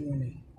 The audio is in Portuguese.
Júnior.